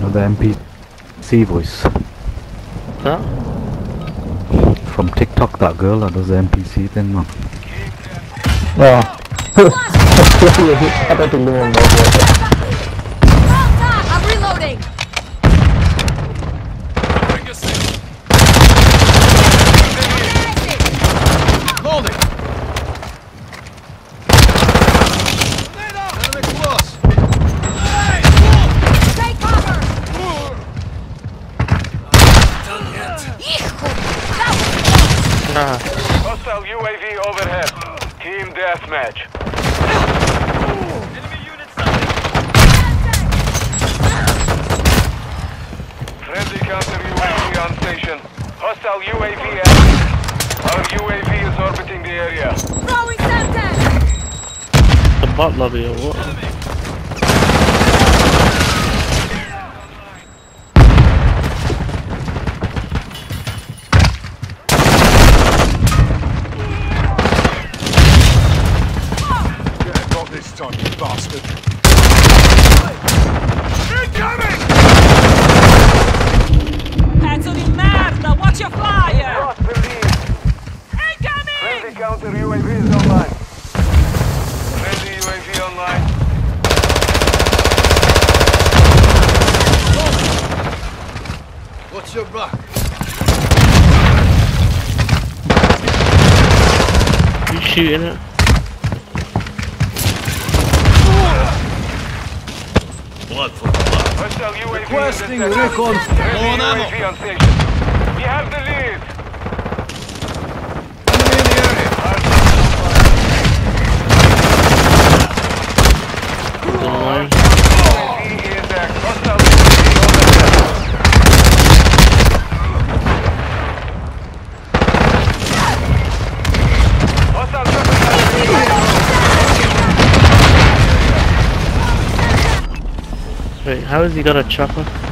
You know the NPC voice Huh? from TikTok. That girl that does the NPC thing, man. Oh. Kata tunggu mau bawa I'm UAV overhead. Team deathmatch. Friendly counter UAV on station. Hostile UAV active. Our UAV is orbiting the area. Throwing Semtex. The bot lobby or what? What's your block? You shooting it? Hostile UAV Requesting recon. Friendly On ammo. UAV on station. We have the lead. Enemy in the area. Online. UAV is active. Hostile UAV overhead. Hostile traffic. Wait, how has he got a chopper?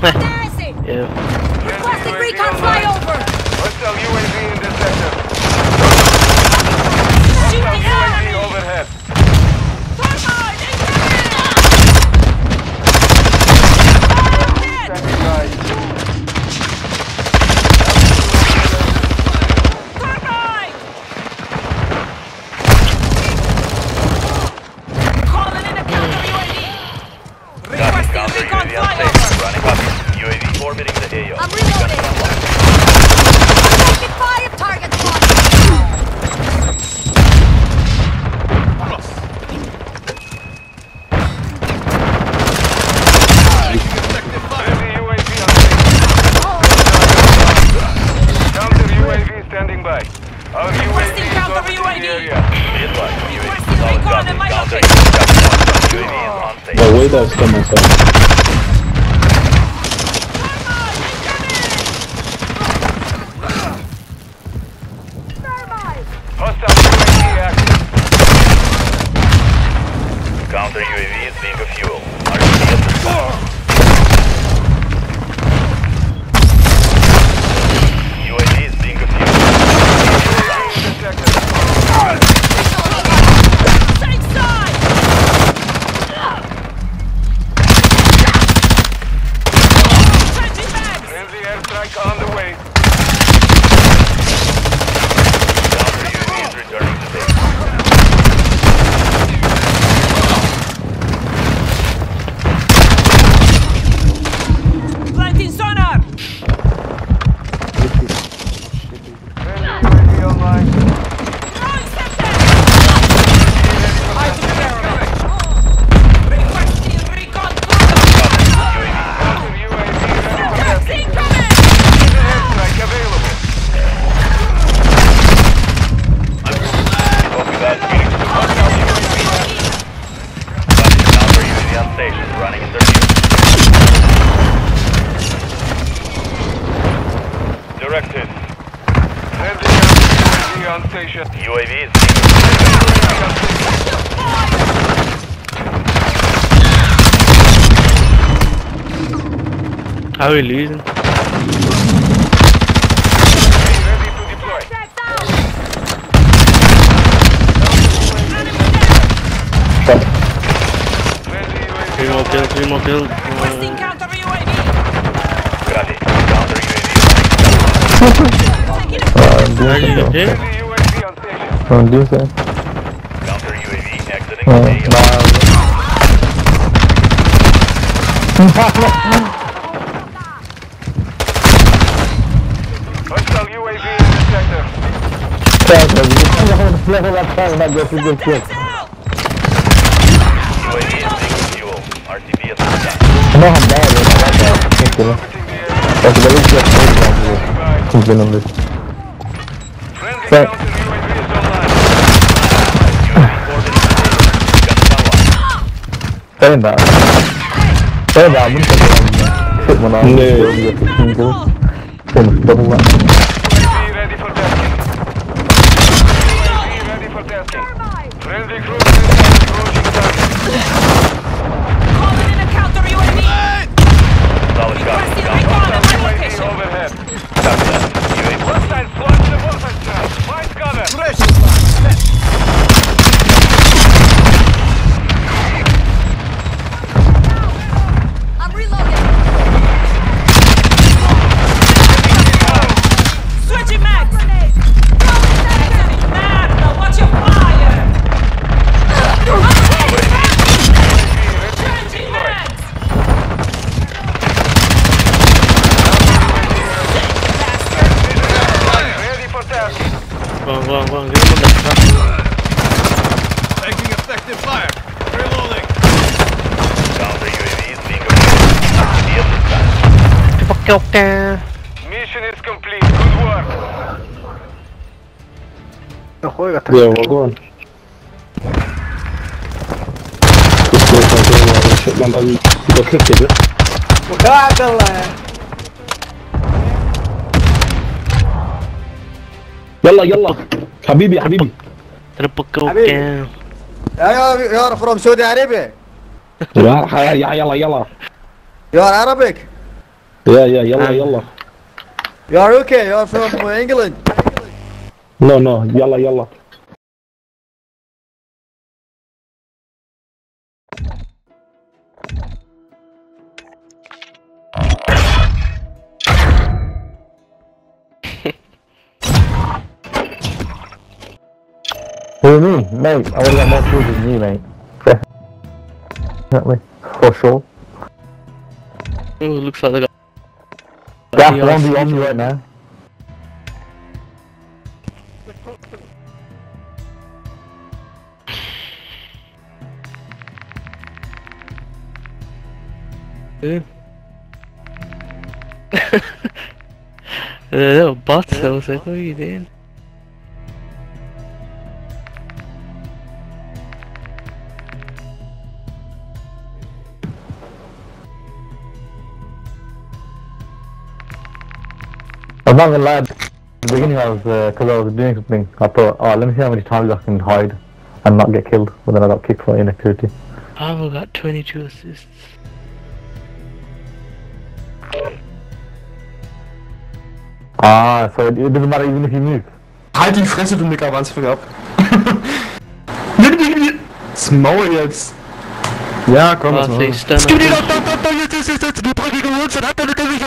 Yeah. Requesting UAV recon online. flyover. Hostile UAV The way that's coming from. strike underway. Valkyrie is returning to are we losing? Ready to deploy. Friendly UAV Three more kills, three more kills. Requesting Uh, counter UAV. Grazie. Counter UAV is Don't do that. Counter UAV exiting Uh, the AO. Hostile UAV in the sector. Level up time, not just with this shit. UAV is being fuel. RTB is standby. No, I'm bad, man. I'm bad. Thank you. Orbiting the area. That's the least just crazy one here. Bye. He's been on this. Friendly Right. counter UAV is online. UAV coordinates Gun Saying that. Saying that, I'm gonna take it on shit Go on, go on, go on. Get him on the truck. Taking effective fire. Reloading. Counter UAV is being deployed. Mission is complete. Good work. Yeah, we're going. Just go for the shit, man. You got clipped يلا يلا. حبيبي حبيبي. ربك وكام يا يور فروم سعودي عربي يا يلا يلا. يور عربيك يا يا يلا آه. يلا. يور أوكي يور فروم انجلند نو نو يلا يلا. Who me? Mate, I would have got more kills than you, mate. Definitely. For sure. Ooh, looks like they got. That's the one v on you right now. Yeah. Uh, they were bots. I was like, what are you doing? I'm not gonna lie, at the beginning I was, because I was doing something, I thought, oh, let me see how many times I can hide and not get killed, but then I got kicked for inactivity. I've got 22 assists. Ah, so it, it doesn't matter even if you move. Halt die Fresse, du Nickerwanz, fang ab. Nimm die das Maul jetzt. Ja, komm, das Maul. see, stun. Gib die doch, doch, doch, doch, jetzt ist jetzt, jetzt, du dreckiger Hund, halt deine dreckiger,